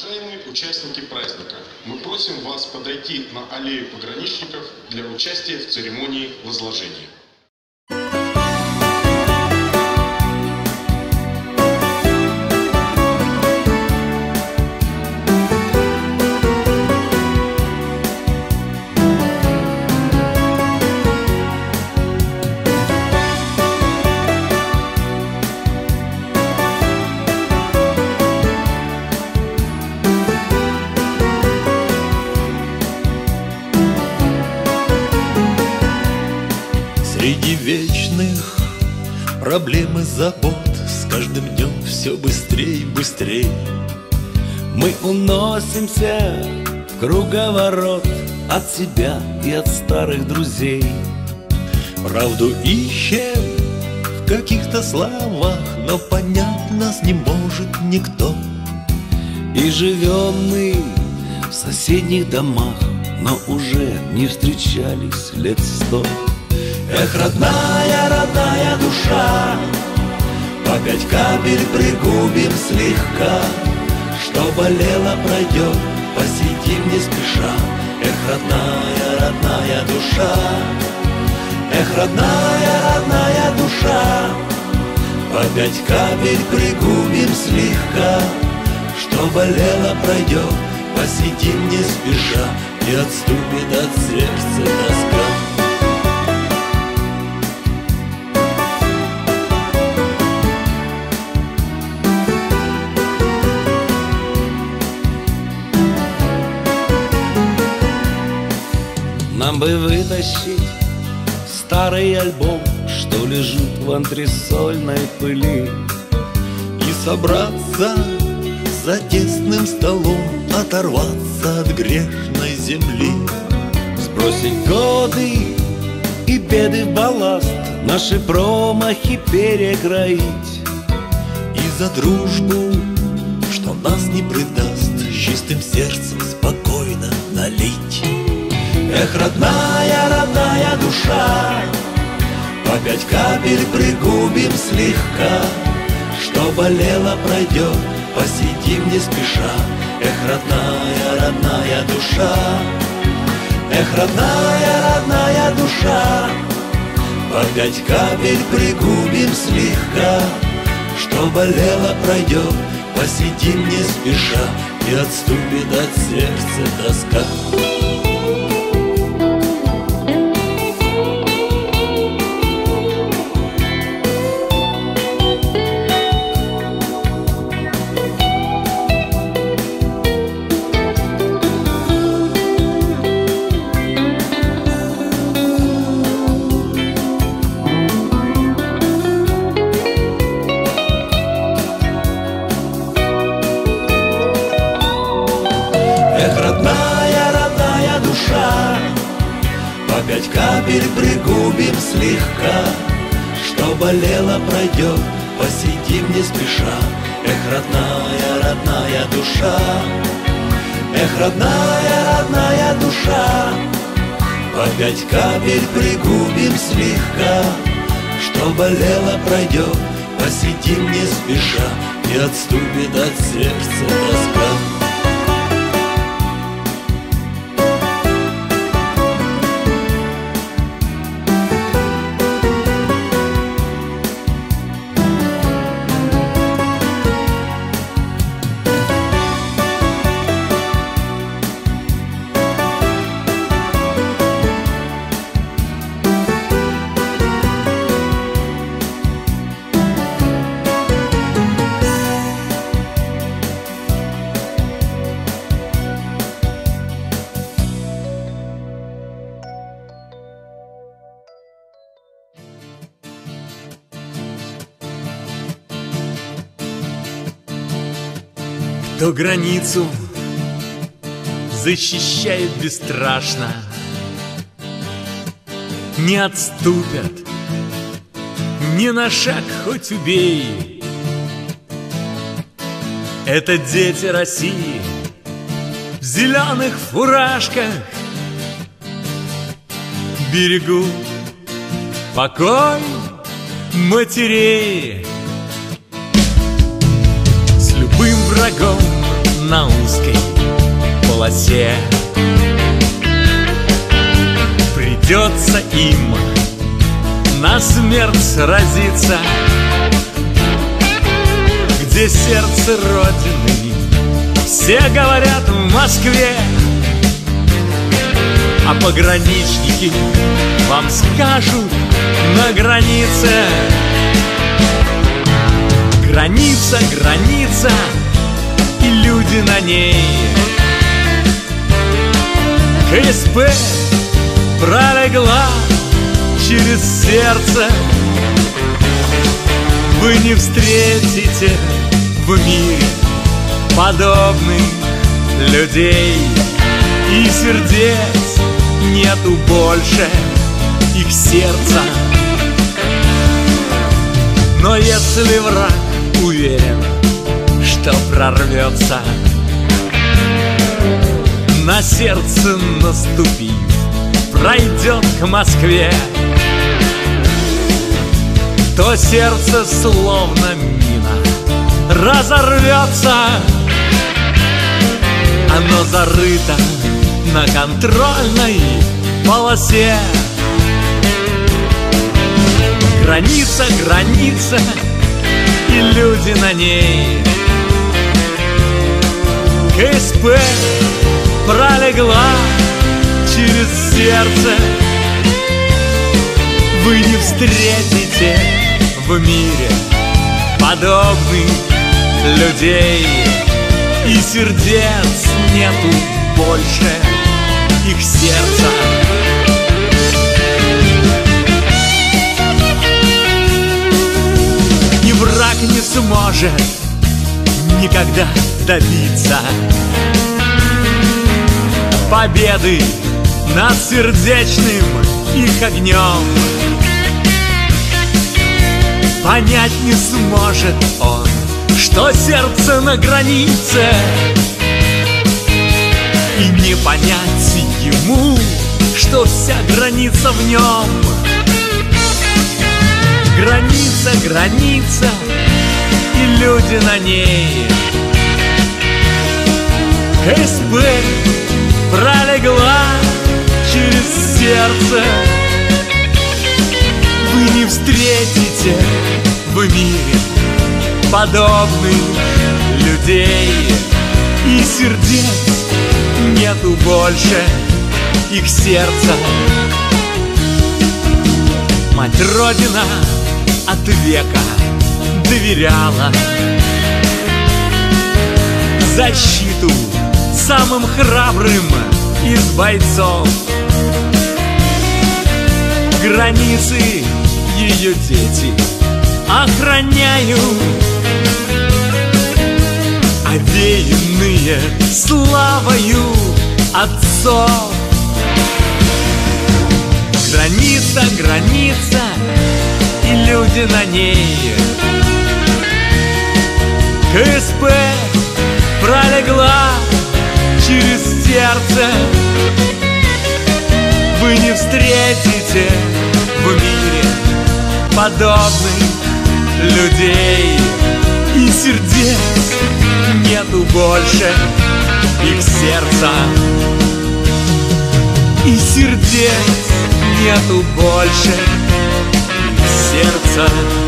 Уважаемые участники праздника, мы просим вас подойти на аллею пограничников для участия в церемонии возложения. Вечных. Проблем и забот С каждым днем все быстрее и быстрее Мы уносимся в круговорот От себя и от старых друзей. Правду ищем в каких-то словах Но понять нас не может никто. И живем мы в соседних домах Но уже не встречались лет сто Эх, родная, родная душа, По пять капель пригубим слегка, Что болело пройдет, посидим не спеша. Эх, родная, родная душа, Эх, родная, родная душа, По пять капель пригубим слегка, Что болело пройдет, посидим не спеша, И отступит от сердца тоска. Нам бы вытащить старый альбом, что лежит в антресольной пыли И собраться за тесным столом, оторваться от грешной земли. Сбросить годы и беды в балласт, наши промахи перекроить И за дружбу, что нас не предаст, чистым сердцем спокойно Эх, родная, родная душа, По пять капель пригубим слегка, Что болело пройдет, посидим не спеша. Эх, родная, родная душа, Эх, родная, родная душа, По пять капель пригубим слегка, Что болело пройдет, посидим не спеша, И отступит от сердца тоска. Капель пригубим слегка, Что болело пройдет, посидим не спеша. Эх, родная, родная душа, Эх, родная, родная душа, По пять капель пригубим слегка, Что болело пройдет, посидим не спеша, И отступит от сердца тоска. Кто границу защищает бесстрашно, Не отступят ни на шаг хоть убей. Это дети России в зеленых фуражках Берегут покой матерей С любым врагом на узкой полосе. Придется им на смерть сразиться Где сердце Родины. Все говорят в Москве А пограничники вам скажут на границе. Граница, граница люди на ней. КСП пролегла через сердце. Вы не встретите в мире подобных людей. И сердец нету больше их сердца. Но если враг уверен, что прорвется. На сердце наступив, пройдет к Москве. То сердце словно мина разорвется. Оно зарыто на контрольной полосе. Граница, граница и люди на ней КСП пролегла через сердце. Вы не встретите в мире подобных людей. И сердец нету больше их сердца. Враг не сможет никогда добиться победы над сердечным их огнем. Понять не сможет он, что сердце на границе. И не понять ему, что вся граница в нем. Граница, граница люди на ней. КСП пролегла через сердце. Вы не встретите в мире подобных людей. И сердец нету больше их сердца. Мать Родина от века доверяла защиту самым храбрым из бойцов. Границы ее дети охраняют. Овеянные славою отцов. Граница, граница и люди на ней. КСП пролегла через сердце. Вы не встретите в мире подобных людей. И сердец нету больше их сердца. И сердец нету больше их сердца